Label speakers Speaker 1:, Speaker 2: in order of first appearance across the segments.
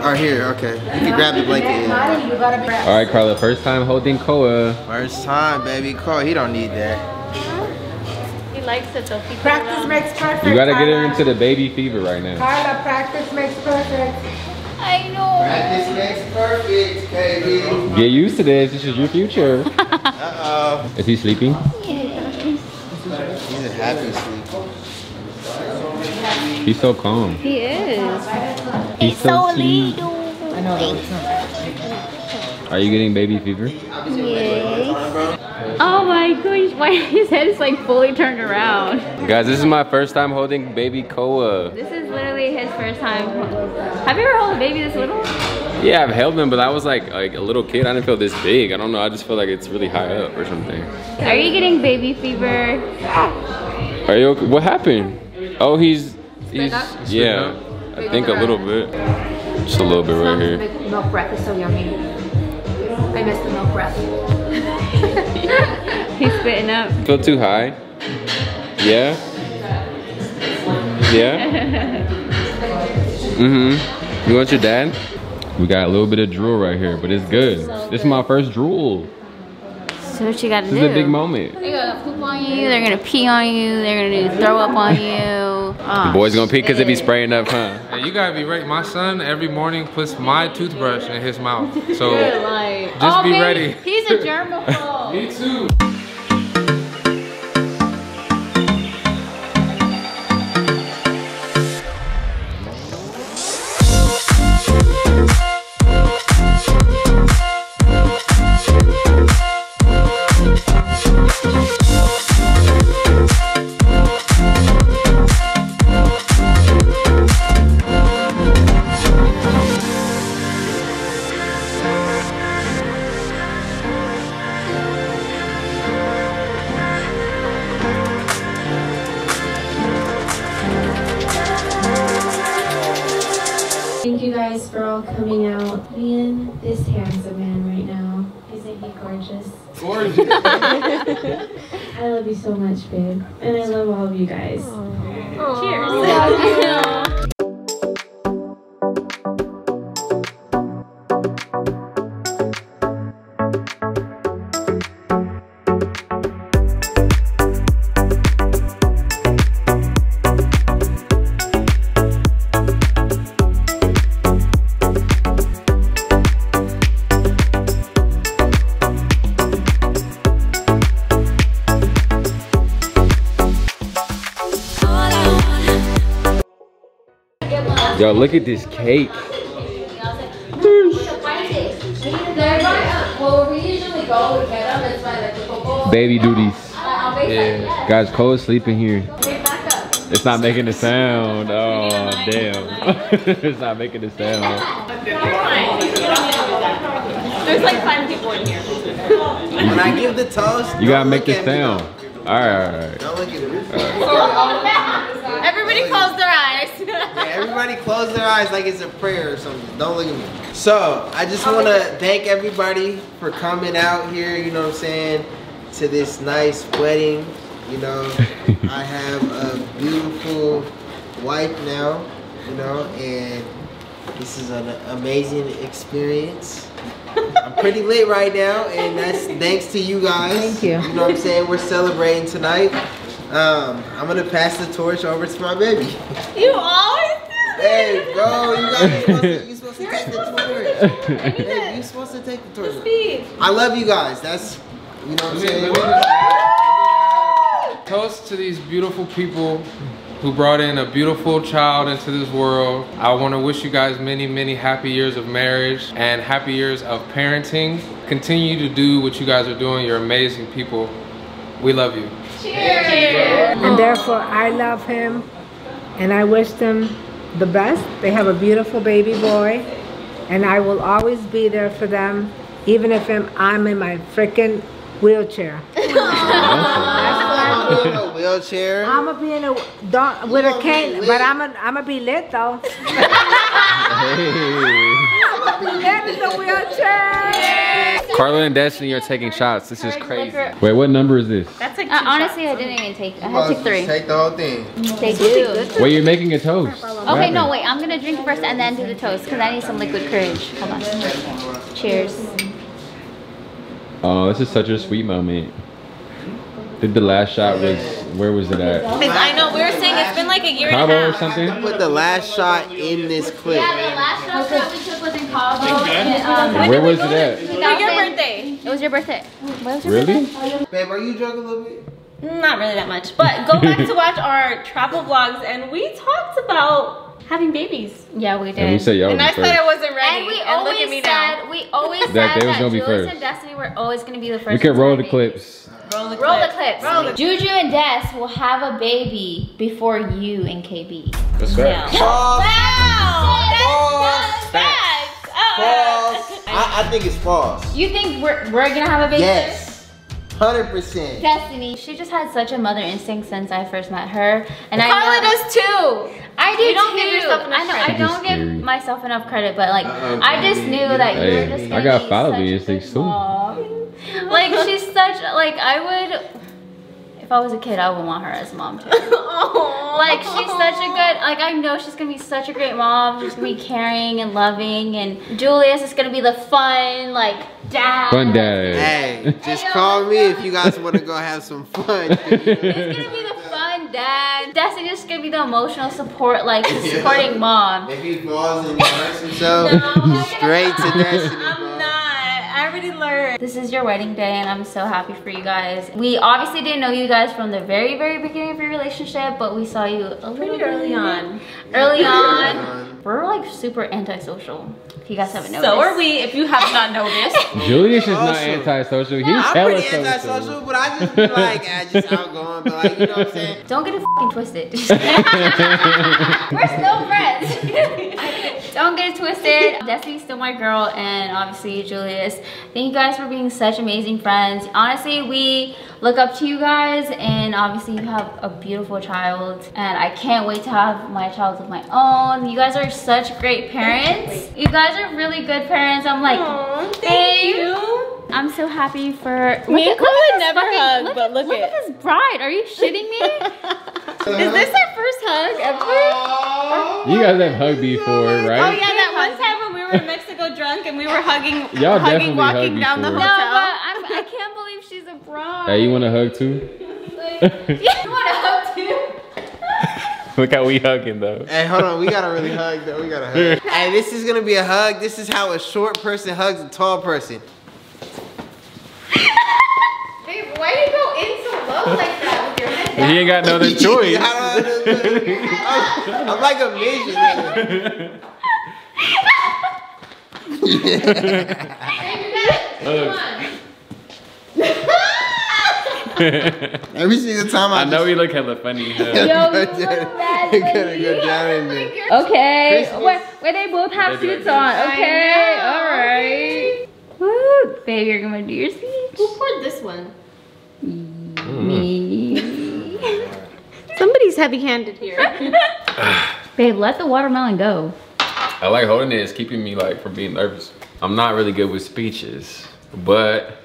Speaker 1: Oh, here, okay. You can grab the blanket. Yeah.
Speaker 2: All right, Karla, first time holding Koa.
Speaker 1: First time, baby. Call. He don't need that.
Speaker 3: He likes it though. Keep
Speaker 4: Practice makes perfect.
Speaker 2: You gotta get her into the baby fever right now.
Speaker 4: Karla, practice makes perfect.
Speaker 3: I know.
Speaker 1: Practice makes perfect, baby.
Speaker 2: Get used to this. This is your future.
Speaker 1: Uh-oh.
Speaker 2: Is he sleeping? Yeah.
Speaker 1: He's a happy sleep.
Speaker 2: He's so calm.
Speaker 3: He is.
Speaker 2: He's so sleep.
Speaker 3: little.
Speaker 2: Are you getting baby fever?
Speaker 3: Oh my gosh, why his head is like fully turned around.
Speaker 2: Guys, this is my first time holding baby Koa.
Speaker 3: This is literally his first time. Have you ever held a baby this little?
Speaker 2: Yeah, I've held them, but I was like like a little kid. I didn't feel this big. I don't know. I just feel like it's really high up or something.
Speaker 3: Are you getting baby fever?
Speaker 2: Are you okay? What happened? Oh, he's he's
Speaker 3: up?
Speaker 2: yeah. I think a little bit. Just a little bit right here.
Speaker 5: Milk breath is so yummy. I miss the milk breath.
Speaker 3: He's spitting up.
Speaker 2: Feel too high? Yeah. Yeah. Mhm. You want your dad? We got a little bit of drool right here, but it's good. This is my first drool.
Speaker 3: So what you gotta
Speaker 2: This
Speaker 3: do?
Speaker 2: is a big moment.
Speaker 3: They're gonna poop on you, they're gonna pee on you, they're gonna throw up on you.
Speaker 2: The ah. boy's gonna pee because if he's spraying up, huh?
Speaker 6: Hey, you gotta be ready. My son every morning puts my toothbrush in his mouth. So
Speaker 3: like,
Speaker 6: Just
Speaker 3: oh,
Speaker 6: be
Speaker 3: baby,
Speaker 6: ready.
Speaker 3: He's a germaphobe.
Speaker 6: me too.
Speaker 7: You guys for all coming out. Being this handsome man right now. Isn't he gorgeous?
Speaker 6: Gorgeous.
Speaker 7: I love you so much, babe. And I love all of you guys.
Speaker 2: Yo, look at this cake. Baby duties.
Speaker 6: Yeah.
Speaker 2: Guys, Cole's sleeping here. It's not making a sound. Oh, damn. it's not making a sound.
Speaker 3: There's like five people in here.
Speaker 1: When I give the toast,
Speaker 2: You gotta make
Speaker 1: look
Speaker 2: the sound. All right, all right.
Speaker 1: Don't look at me.
Speaker 3: Everybody close their eyes.
Speaker 1: Yeah, everybody close their eyes like it's a prayer or something. Don't look at me. So, I just want to thank everybody for coming out here, you know what I'm saying, to this nice wedding. You know, I have a beautiful wife now, you know, and this is an amazing experience. I'm pretty lit right now, and that's thanks to you guys.
Speaker 4: Thank you.
Speaker 1: You know what I'm saying? We're celebrating tonight. Um, I'm gonna pass the torch over to my baby.
Speaker 3: You always do
Speaker 1: Hey, bro, you got supposed to, you supposed to take the torch. Hey, you supposed to take the torch. I love you guys. That's, you know what I'm saying?
Speaker 6: Toast to these beautiful people who brought in a beautiful child into this world. I want to wish you guys many, many happy years of marriage and happy years of parenting. Continue to do what you guys are doing. You're amazing people. We love you. Cheers.
Speaker 4: And therefore, I love him and I wish them the best. They have a beautiful baby boy, and I will always be there for them, even if I'm, I'm in my freaking wheelchair.
Speaker 1: a wheelchair.
Speaker 4: I'm gonna be in a don't, with a cane, but I'm gonna I'm gonna be lit though.
Speaker 2: Hey.
Speaker 4: Lit in the wheelchair.
Speaker 2: Karla and Destiny are taking shots. This is crazy. Wait, what number is this?
Speaker 5: That's like
Speaker 3: Uh,
Speaker 5: two
Speaker 3: honestly, I didn't even take. I
Speaker 1: You
Speaker 3: had to take three.
Speaker 1: Take the whole thing.
Speaker 3: Take two.
Speaker 2: Wait, you're making a toast.
Speaker 3: Okay, no, wait. I'm gonna drink first and then do the toast because I need some liquid courage. Hold on. Cheers.
Speaker 2: Oh, this is such a sweet moment. Did the last shot was where was it at?
Speaker 5: I know, we were saying it's been like a year and
Speaker 2: Cabo
Speaker 5: a
Speaker 2: or
Speaker 5: half.
Speaker 2: something?
Speaker 1: Put the last shot in this clip.
Speaker 3: Yeah, the last shot that we took was in Cabo. and, um,
Speaker 2: Where was it at?
Speaker 5: For your birthday.
Speaker 3: It was your birthday. What was your
Speaker 2: Really?
Speaker 3: birthday?
Speaker 1: Babe, are you drunk a little bit?
Speaker 5: Not really that much, but go back to watch our travel vlogs and we talked about having babies.
Speaker 3: Yeah, we did.
Speaker 2: And we said
Speaker 5: And
Speaker 2: would
Speaker 5: I
Speaker 2: be
Speaker 5: said
Speaker 2: first.
Speaker 5: I wasn't ready.
Speaker 3: And we
Speaker 5: look
Speaker 3: always
Speaker 5: at me
Speaker 3: said
Speaker 5: now.
Speaker 3: we always said
Speaker 2: they was
Speaker 3: that Julius
Speaker 2: first.
Speaker 3: and Destiny were always gonna be the first.
Speaker 2: We could
Speaker 3: ones
Speaker 2: roll the
Speaker 3: have
Speaker 2: clips.
Speaker 5: Roll the
Speaker 3: babies. Roll the clips.
Speaker 5: Roll the
Speaker 3: Juju and Des will have a baby before you and KB.
Speaker 2: What's that?
Speaker 1: False.
Speaker 5: Wow!
Speaker 1: False.
Speaker 5: That's facts. Uh,
Speaker 1: False. I, I think it's false.
Speaker 3: You think we're we're gonna have a baby?
Speaker 1: Yes. 100%.
Speaker 3: Destiny, she just had such a mother instinct since I first met her, and I
Speaker 5: Karla
Speaker 3: know,
Speaker 5: does too.
Speaker 3: I do
Speaker 5: You don't give
Speaker 3: too.
Speaker 5: yourself enough
Speaker 3: I know I
Speaker 5: credit.
Speaker 3: don't give myself enough credit, but like
Speaker 1: Uh-oh,
Speaker 3: I just
Speaker 1: baby.
Speaker 3: knew that you
Speaker 2: Hey,
Speaker 3: were just.
Speaker 2: I got
Speaker 3: be
Speaker 2: father
Speaker 3: such a
Speaker 2: instincts,
Speaker 3: good
Speaker 2: too.
Speaker 3: Like she's such like I would. If I was a kid, I would want her as a mom too. Like she's such a good like I know she's gonna be such a great mom. She's gonna be caring and loving and Julius is gonna be the fun like dad.
Speaker 2: Fun dad.
Speaker 1: Hey, just
Speaker 3: know,
Speaker 1: call
Speaker 3: what's
Speaker 1: me if you guys want to go have some fun.
Speaker 3: He's gonna be the fun dad. Destiny's just gonna be the emotional support, like supporting mom.
Speaker 1: if he falls and hurts himself,
Speaker 5: No.
Speaker 1: straight to Destiny. bro.
Speaker 5: I'm not. I already learned.
Speaker 3: This is your wedding day and I'm so happy for you guys. We obviously didn't know you guys from the very, very beginning of your relationship, but we saw you a little
Speaker 5: Pretty early on.
Speaker 3: Early on.
Speaker 1: on.
Speaker 3: We're like super antisocial. If you guys haven't noticed.
Speaker 5: So are we, if you have not noticed.
Speaker 2: Julius is not
Speaker 1: Awesome.
Speaker 2: antisocial. He's
Speaker 1: I'm pretty antisocial, but I just be like, I just outgoing, but like, you know what I'm saying?
Speaker 3: Don't get it fing twisted. We're still friends. Don't get it twisted. Destiny's still my girl, and obviously Julius. Thank you guys for being such amazing friends. Honestly, we look up to you guys, and obviously you have a beautiful child, and I can't wait to have my child of my own. You guys are such great parents. You guys are really good parents. I'm like,
Speaker 5: Aw, thank
Speaker 3: Babe.
Speaker 5: you.
Speaker 3: I'm so happy for.
Speaker 5: Me and
Speaker 3: at-
Speaker 5: Karla
Speaker 3: look at this
Speaker 5: never
Speaker 3: fucking-
Speaker 5: hug,
Speaker 3: look
Speaker 5: but
Speaker 3: at,
Speaker 5: look
Speaker 3: look
Speaker 5: at-
Speaker 3: at this bride. Are you shitting me?
Speaker 5: Is this first hug ever?
Speaker 2: You guys have hugged before, right?
Speaker 5: Oh
Speaker 2: right?
Speaker 5: yeah, that one time when we were in Mexico drunk and we were hugging,
Speaker 2: Y'all
Speaker 5: hugging,
Speaker 2: definitely
Speaker 5: walking
Speaker 2: hugged
Speaker 5: down the
Speaker 2: before.
Speaker 3: No, but I'm, I can't believe she's a bride.
Speaker 2: Hey, you want a hug too?
Speaker 3: You want to hug too?
Speaker 2: Look how we hugging though.
Speaker 1: Hey, hold on, we gotta really hug though. We gotta hug. hey, this is gonna be a hug. This is how a short person hugs a tall person.
Speaker 3: Babe, why do you go in so low like that with your head
Speaker 2: He ain't got no other choice.
Speaker 1: I don't I'm, I'm like a midget. nigga. Every single time I,
Speaker 2: I know he look hella funny. huh?
Speaker 3: Yo,
Speaker 1: Yo,
Speaker 3: you
Speaker 1: you
Speaker 3: look bad,
Speaker 1: gotta go down in there.
Speaker 3: Okay,
Speaker 1: where,
Speaker 3: wait, wait, they both have
Speaker 2: They
Speaker 3: suits on. Okay, all right. Woo, baby, you're gonna do your speech.
Speaker 5: Who poured this one?
Speaker 3: Me.
Speaker 5: Somebody's heavy-handed here.
Speaker 3: Babe, let the watermelon go.
Speaker 2: I like holding it. It's keeping me like from being nervous. I'm not really good with speeches, but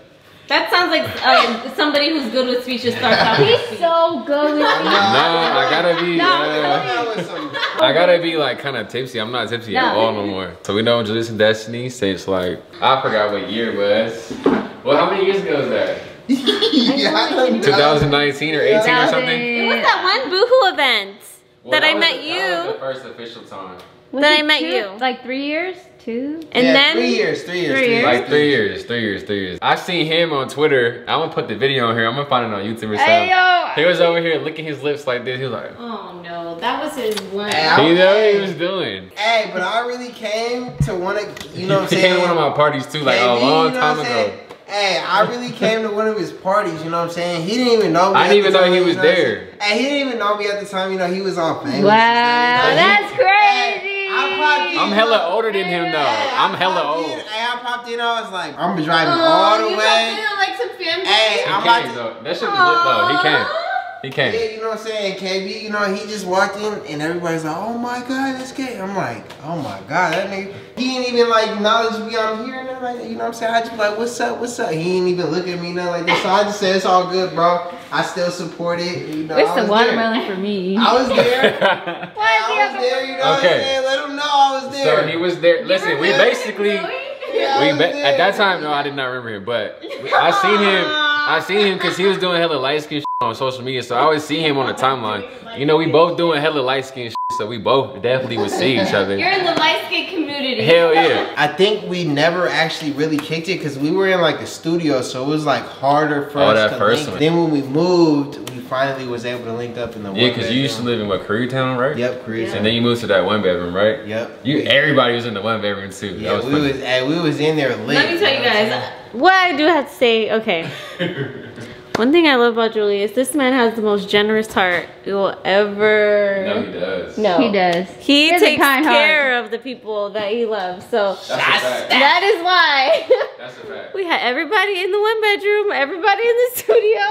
Speaker 5: that sounds like uh, somebody who's good with speeches starts out.
Speaker 3: He's
Speaker 5: speech.
Speaker 3: so good with
Speaker 2: no, I gotta be.
Speaker 3: No,
Speaker 2: uh,
Speaker 1: That was some-
Speaker 2: I gotta be like kind of tipsy. I'm not tipsy at all no more. So we know Julius and Destiny since like I forgot what year it was. Well, how many years ago was that?
Speaker 1: Yeah, I don't know.
Speaker 2: 2019 or 18 or something.
Speaker 5: It was that one boohoo event
Speaker 2: Well,
Speaker 5: that I
Speaker 2: was
Speaker 5: met
Speaker 2: the- That was
Speaker 5: you.
Speaker 2: the first official time.
Speaker 5: that I met you.
Speaker 3: Like three years? Two?
Speaker 5: And
Speaker 1: yeah,
Speaker 5: then
Speaker 1: three years, three years,
Speaker 3: Three
Speaker 1: three
Speaker 3: years.
Speaker 1: years.
Speaker 2: Like three years, three years, three years. I seen him on Twitter. I'm gonna put the video on here. I'm gonna find it on YouTube or something.
Speaker 3: Hey, yo.
Speaker 2: He was over here licking his lips like this. He was like,
Speaker 5: Oh no, that was his one.
Speaker 1: Hey, I-
Speaker 2: he knew what he was doing.
Speaker 1: Hey, but I really came to one of you know what I'm
Speaker 2: He
Speaker 1: saying.
Speaker 2: came to one of my parties too, like a
Speaker 1: KB,
Speaker 2: long
Speaker 1: you know
Speaker 2: time
Speaker 1: what I'm saying?
Speaker 2: ago.
Speaker 1: Hey, I really came to one of his parties, you know what I'm saying? He didn't even know me.
Speaker 2: I didn't even know
Speaker 1: time,
Speaker 2: he
Speaker 1: you
Speaker 2: was
Speaker 1: know
Speaker 2: there.
Speaker 1: And he didn't even know me at the time, you know, he was on famous.
Speaker 3: Wow,
Speaker 1: and stuff, you know?
Speaker 3: that's crazy.
Speaker 1: I popped in,
Speaker 2: I'm hella older than him though.
Speaker 1: Hey, I
Speaker 2: I'm hella
Speaker 1: popped
Speaker 2: old.
Speaker 1: in, Hey, I popped in, I was like, I'm driving all the way.
Speaker 5: like some family.
Speaker 1: Hey,
Speaker 2: He
Speaker 1: I'm about
Speaker 2: came
Speaker 1: to.
Speaker 2: though. That shit was lit though. He came. He came.
Speaker 1: Yeah, you know what I'm saying? KB, you know, he just walked in and everybody's like, oh my God, that's gay. I'm like, oh my God, that nigga. He ain't even like acknowledge me out here and nothing like. You know what I'm saying? I just be like, what's up, what's up? He ain't even look at me, nothing like that. So I just said, it's all good, bro. I still support it. You know,
Speaker 3: Where's
Speaker 1: I
Speaker 3: the watermelon
Speaker 1: There.
Speaker 3: for me?
Speaker 1: I was there.
Speaker 3: Why is he
Speaker 1: I was there, you know what I'm
Speaker 2: Okay.
Speaker 1: saying? Let him know I was there.
Speaker 2: So he was there. Listen, we basically.
Speaker 1: Yeah,
Speaker 2: We
Speaker 1: was
Speaker 2: at that time, no, I did not remember him, but I seen him. I seen him because he was doing hella light skin on social media, so I always see him on the timeline. You know, we both doing hella light skin, so we both definitely would see each other.
Speaker 5: You're in the light skin community.
Speaker 2: Hell yeah.
Speaker 1: I think we never actually really kicked it because we were in like a studio, so it was like harder for
Speaker 2: Oh,
Speaker 1: us
Speaker 2: that
Speaker 1: to
Speaker 2: first
Speaker 1: link.
Speaker 2: one.
Speaker 1: Then when we moved, we finally was able to link up in the
Speaker 2: Yeah, because you used to live in what Koreatown, right?
Speaker 1: Yep, Chris.
Speaker 2: And then you moved to that one bedroom, right?
Speaker 1: Yep.
Speaker 2: You everybody was in the one bedroom too.
Speaker 1: Yeah,
Speaker 2: that was
Speaker 1: we was hey, we was in there lit.
Speaker 5: Let me tell you
Speaker 1: know what I'm
Speaker 5: guys,
Speaker 1: saying?
Speaker 5: What I do have to say, okay. One thing I love about Julius, this man has the most generous heart you will ever.
Speaker 2: no, he does.
Speaker 5: No.
Speaker 3: He does.
Speaker 5: He,
Speaker 3: He
Speaker 5: takes
Speaker 3: kind heart.
Speaker 5: care of the people that he loves. So
Speaker 2: That's a fact.
Speaker 5: that is why
Speaker 2: That's a fact.
Speaker 5: we had everybody in the one bedroom, everybody in the studio.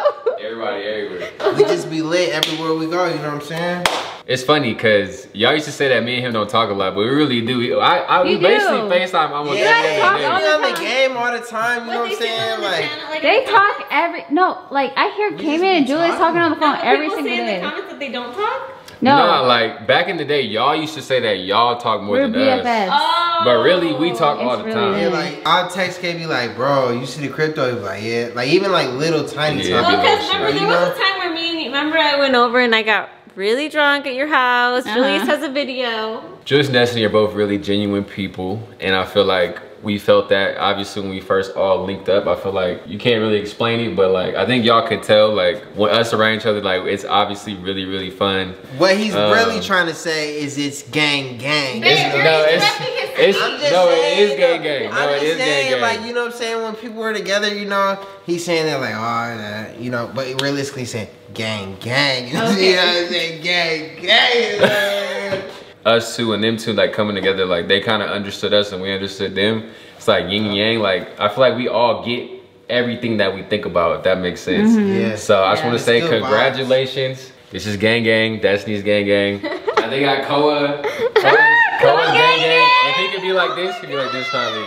Speaker 2: Everybody everywhere.
Speaker 1: We just be lit everywhere we go. You know what I'm saying?
Speaker 2: It's funny because y'all used to say that me and him don't talk a lot, but we really do. We- I, I we
Speaker 3: do.
Speaker 2: basically FaceTime almost
Speaker 1: Yeah,
Speaker 2: every
Speaker 3: talk
Speaker 2: day.
Speaker 3: all
Speaker 1: we
Speaker 3: the
Speaker 1: on the game all the time. You know what I'm saying? Like,
Speaker 3: They talk every no, like I hear
Speaker 1: just
Speaker 3: Cayman
Speaker 1: be
Speaker 3: and Julius talking on the phone every
Speaker 5: People
Speaker 3: single
Speaker 5: say in the
Speaker 3: day.
Speaker 5: comments that they don't talk.
Speaker 3: No,
Speaker 2: No, like back in the day, y'all used to say that y'all talk more
Speaker 3: we're
Speaker 2: than us.
Speaker 5: Oh.
Speaker 2: But really, we talk all the
Speaker 3: really
Speaker 2: time.
Speaker 1: yeah, like I'll text KB like, bro, you see the crypto? He's like, yeah. Like even like little tiny
Speaker 2: Yeah,
Speaker 1: talk.
Speaker 5: Well, because remember, there
Speaker 1: You
Speaker 5: was
Speaker 1: know?
Speaker 5: a time where me and you, remember I went over and I got really drunk at your house.
Speaker 3: Uh-huh.
Speaker 5: Julius has a video.
Speaker 2: Julius and Destiny are both really genuine people, and I feel like we felt that obviously when we first all linked up. I feel like you can't really explain it, but like I think y'all could tell like when us around each other, like it's obviously really really fun.
Speaker 1: What he's
Speaker 2: Uh,
Speaker 1: really trying to say is it's gang gang.
Speaker 2: It's,
Speaker 5: you're
Speaker 2: no, it's, it's no,
Speaker 1: saying,
Speaker 2: it is gang gang. No,
Speaker 1: I'm
Speaker 2: it
Speaker 1: just
Speaker 2: is
Speaker 1: saying,
Speaker 2: gang gang.
Speaker 1: like you know what I'm saying. When people were together, you know, he's saying they're like, oh, that, you know, but realistically saying gang gang. you know what I'm saying? Gang gang.
Speaker 2: us two and them two like coming together like they kind of understood us and we understood them it's like yin and yang like i feel like we all get everything that we think about if that makes sense mm-hmm.
Speaker 1: yeah.
Speaker 2: so i just
Speaker 1: Yeah,
Speaker 2: want to say
Speaker 1: good vibes.
Speaker 2: congratulations this is gang gang destiny's gang gang and they got koa koa's, koa's gang gang if he could be like this he'd be like this probably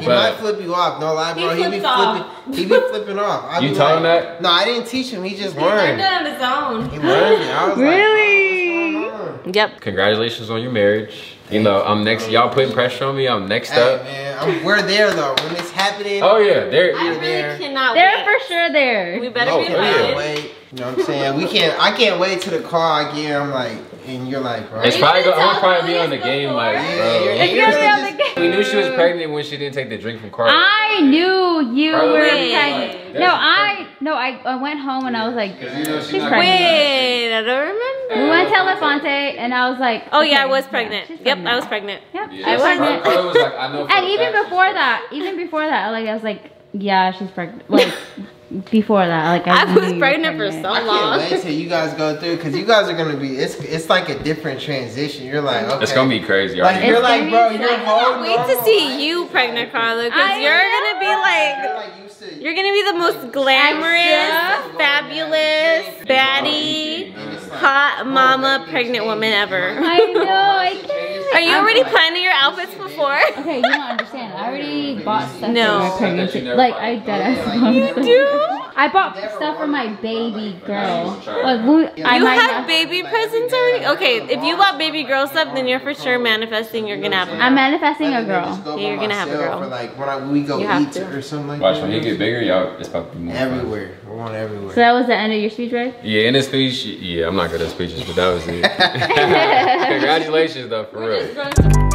Speaker 1: He
Speaker 2: But-
Speaker 1: might flip you off. No lie, bro.
Speaker 5: He
Speaker 1: He, be
Speaker 5: off.
Speaker 1: flipping. He be flipping off. I
Speaker 2: You
Speaker 1: be
Speaker 2: taught him
Speaker 1: like-
Speaker 2: that?
Speaker 1: No, I didn't teach him. He just
Speaker 5: He learned
Speaker 1: learned.
Speaker 5: it on his own.
Speaker 1: He learned it. I was
Speaker 3: Really?
Speaker 1: like, bro, what's going on?
Speaker 5: Yep.
Speaker 2: congratulations on your marriage. You know i'm next y'all putting pressure on me i'm next
Speaker 1: Hey
Speaker 2: up.
Speaker 1: man, I'm, we're there though. When it's happening,
Speaker 2: oh yeah there
Speaker 5: I
Speaker 1: You're
Speaker 5: really
Speaker 1: there.
Speaker 5: cannot
Speaker 3: They're
Speaker 5: wait.
Speaker 3: for sure there.
Speaker 5: We better
Speaker 2: Oh,
Speaker 5: be
Speaker 2: hell yeah.
Speaker 5: invited.
Speaker 1: wait. You know what I'm saying? We can't. I can't wait to the car I get. I'm like, and you're like, bro.
Speaker 2: it's probably
Speaker 5: gonna
Speaker 2: gonna, I'm
Speaker 5: tell
Speaker 2: probably be on the
Speaker 5: Julius
Speaker 2: game
Speaker 5: before?
Speaker 2: like
Speaker 1: Yeah,
Speaker 2: bro
Speaker 1: you're-
Speaker 3: It's gonna be on the game.
Speaker 2: We knew she was pregnant when she didn't take the drink from Karla.
Speaker 3: I knew you
Speaker 2: Karla
Speaker 3: were
Speaker 2: was
Speaker 3: pregnant.
Speaker 2: like,
Speaker 3: no, I no, I, I went home and I was like,
Speaker 2: you know she's
Speaker 3: she's pregnant.
Speaker 5: Wait, I don't remember.
Speaker 3: We went to Elefante and I was like,
Speaker 5: Oh yeah, I was pregnant.
Speaker 3: she's
Speaker 5: yep, I was pregnant.
Speaker 3: Yep,
Speaker 2: Yeah,
Speaker 3: I was
Speaker 2: Karla-
Speaker 3: pregnant.
Speaker 2: Was like, I know for
Speaker 3: And
Speaker 2: a
Speaker 3: even before that, even before that, like I was like, yeah, she's pregnant. Like before that, like I,
Speaker 5: I was
Speaker 3: you were
Speaker 5: pregnant for so long.
Speaker 1: I can't
Speaker 5: long.
Speaker 1: wait till you guys go through because you guys are gonna be. It's it's like a different transition. You're like, okay.
Speaker 2: It's gonna be crazy.
Speaker 1: Like
Speaker 2: already.
Speaker 1: you're like, bro,
Speaker 3: be
Speaker 1: you're
Speaker 3: so-
Speaker 1: holding
Speaker 5: Wait to see you pregnant, Karla, because you're gonna be
Speaker 1: You're
Speaker 5: like,
Speaker 1: like used to.
Speaker 5: you're gonna be the most glamorous, fabulous, baddie, hot mama pregnant woman ever.
Speaker 3: I know, I can't.
Speaker 5: Are you already planning your outfits before?
Speaker 3: Okay, you don't understand. I already bought stuff
Speaker 5: No.
Speaker 3: for my
Speaker 2: That
Speaker 3: pregnancy.
Speaker 2: you never
Speaker 3: Like
Speaker 2: buy.
Speaker 3: I did.
Speaker 1: You
Speaker 3: I
Speaker 5: do?
Speaker 3: I bought stuff for my baby girl. Like, I
Speaker 5: You
Speaker 3: might
Speaker 5: have baby presents already? Okay, if you bought baby girl stuff, then you're for sure manifesting you're gonna have a girl.
Speaker 3: I'm manifesting a
Speaker 1: Let me just
Speaker 3: girl.
Speaker 5: Yeah, you're gonna have a
Speaker 1: myself
Speaker 5: girl.
Speaker 1: For like when, I, we go
Speaker 5: You have
Speaker 1: eat
Speaker 5: to.
Speaker 1: or something like
Speaker 2: Watch
Speaker 1: that.
Speaker 2: when he get bigger, y'all. It's about to be more fun.
Speaker 1: everywhere. We're going everywhere.
Speaker 3: So that was the end of your speech, right?
Speaker 2: Yeah, in his speech, yeah, I'm not good at speeches, but that was it. Congratulations, though, for real.
Speaker 5: Just throwing some